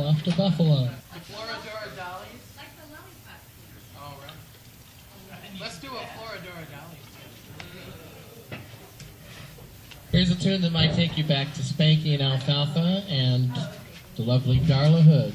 Off to Buffalo. The the lollipop. All right. Let's do a. Here's a tune that might take you back to Spanky and Alfalfa and the lovely Darla Hood.